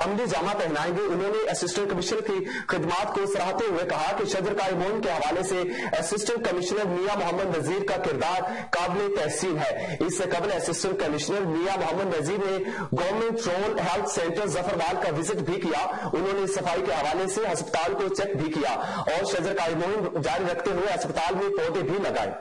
अमली जामा पहनाएँगे। उन्होंने assistant commissioner की खिदमात को सराहते हुए कहा कि शजरकारी मुहिम के हवाले से असिस्टेंट कमिश्नर मियाँ मोहम्मद नजीर का किरदार काबिल तहसीन है। इससे कबल असिस्टेंट कमिश्नर मियाँ मोहम्मद नजीर ने government rural health center Zafarwal का विज़िट भी किया। उन्होंने सफ़ाई के हवाले से अस्पताल को चेक भी किया और शजर का मुहिम जारी रखते हुए अस्पताल में पौधे भी लगाए।